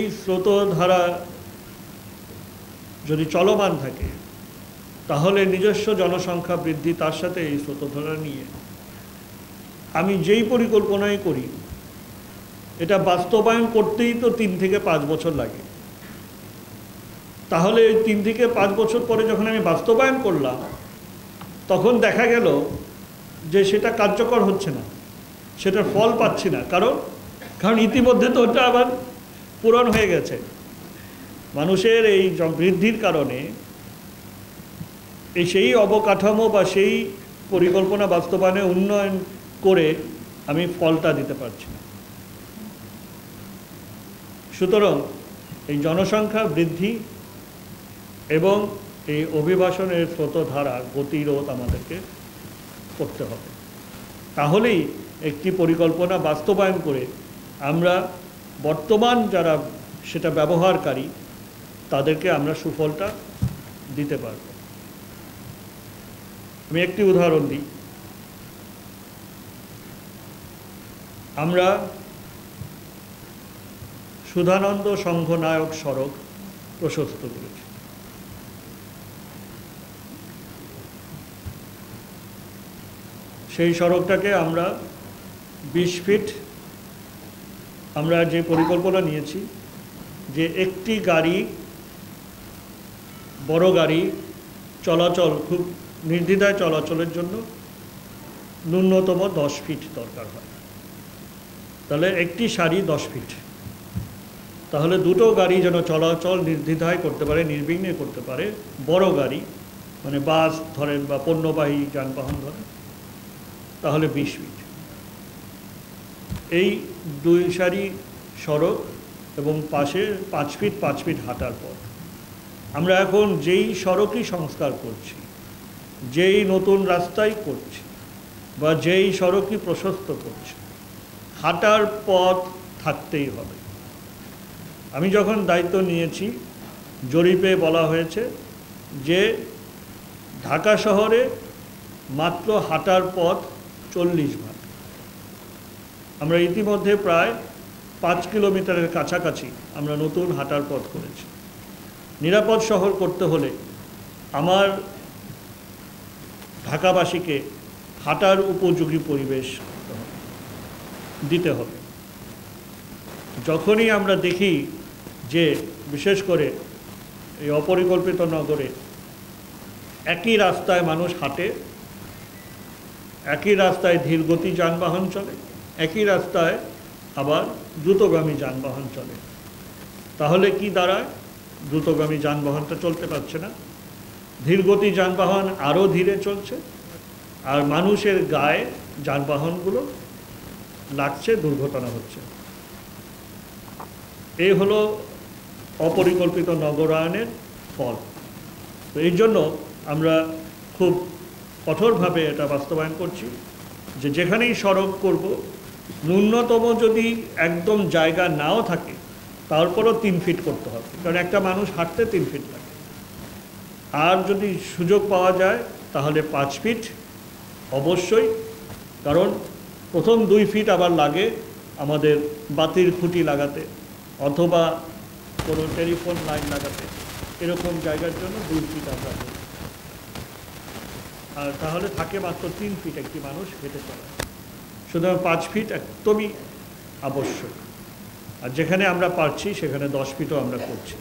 এই স্রোতধারা যদি চলমান থাকে, তাহলে নিজস্ব জনসংখ্যা বৃদ্ধি তার সাথে এই স্রোতধারা নিয়ে। আমি যেই পরিকল্পনাই করি, এটা বাস্তবায়ন করতেই তো তিন থেকে পাঁচ বছর লাগে। তাহলে এই তিন থেকে পাঁচ বছর পরে যখন আমি বাস্তবায়ন করলাম, তখন দেখা গেল যে সেটা কার্যকর হচ্ছে না, সেটার ফল পাচ্ছি না। কারণ কারণ ইতিমধ্যে তো ওটা আবার পূরণ হয়ে গেছে। মানুষের এই বৃদ্ধির কারণে এই সেই অবকাঠামো বা সেই পরিকল্পনা বাস্তবায়নে উন্নয়ন করে আমি ফলটা দিতে পারছি না। সুতরাং এই জনসংখ্যা বৃদ্ধি এবং এই অভিবাসনের স্রোতধারা, গতিরোধ আমাদেরকে করতে হবে। তাহলেই একটি পরিকল্পনা বাস্তবায়ন করে আমরা বর্তমান যারা সেটা ব্যবহারকারী, তাদেরকে আমরা সুফলটা দিতে পারব। আমি একটি উদাহরণ দিই। আমরা সুধানন্দ সংঘনায়ক সড়ক প্রশস্ত করেছি। সেই সড়কটাকে আমরা বিশ ফিট আমরা যে পরিকল্পনা নিয়েছি যে একটি গাড়ি, বড় গাড়ি চলাচল খুব নির্দ্বিধায় চলাচলের জন্য ন্যূনতম দশ ফিট দরকার হয়। তাহলে একটি সারি দশ ফিট। তাহলে দুটো গাড়ি যেন চলাচল নির্দ্বিধায় করতে পারে, নির্বিঘ্নে করতে পারে, বড় গাড়ি মানে বাস ধরেন বা পণ্যবাহী যানবাহন ধরেন, তাহলে বিশ ফিট। এই দুই সারি সড়ক এবং পাশে পাঁচ ফিট পাঁচ ফিট হাঁটার পথ। আমরা এখন যেই সড়কই সংস্কার করছি, যেই নতুন রাস্তাই করছি বা যেই সড়কই প্রশস্ত করছি, হাঁটার পথ থাকতেই হবে। আমি যখন দায়িত্ব নিয়েছি, জরিপে বলা হয়েছে যে ঢাকা শহরে মাত্র হাঁটার পথ চল্লিশ ভাগ আমরা ইতিমধ্যে প্রায় পাঁচ কিলোমিটারের কাছাকাছি আমরা নতুন হাঁটার পথ করেছি। নিরাপদ শহর করতে হলে আমার ঢাকাবাসীকে হাঁটার উপযোগী পরিবেশ দিতে হবে। যখনই আমরা দেখি যে বিশেষ করে এই অপরিকল্পিত নগরে একই রাস্তায় মানুষ হাঁটে, একই রাস্তায় ধীরগতি যানবাহন চলে একই রাস্তায় আবার দ্রুতগামী যানবাহন চলে। তাহলে কি দাঁড়ায়? দ্রুতগামী যানবাহনটা চলতে পারছে না। ধীরগতি যানবাহন আরও ধীরে চলছে আর মানুষের গায়ে যানবাহনগুলো লাগছে, দুর্ঘটনা হচ্ছে। এই হলো অপরিকল্পিত নগরায়নের ফল। তো এই জন্য আমরা খুব কঠোরভাবে এটা বাস্তবায়ন করছি যে যেখানেই সড়ক করব ন্যূনতম যদি একদম জায়গা নাও থাকে, তারপরও তিন ফিট করতে হবে। কারণ একটা মানুষ হাঁটতে তিন ফিট লাগে। আর যদি সুযোগ পাওয়া যায়, তাহলে পাঁচ ফিট অবশ্যই। কারণ প্রথম দুই ফিট আবার লাগে আমাদের বাতির খুঁটি লাগাতে অথবা কোনো টেলিফোন লাইন লাগাতে। এরকম জায়গার জন্য দুই ফিট আমরা আর তাহলে থাকে মাত্র তিন ফিট একটি মানুষ হেঁটে চলে। সুতরাং পাঁচ ফিট একদমই আবশ্যক। আর যেখানে আমরা পারছি সেখানে দশ ফিটও আমরা করছি।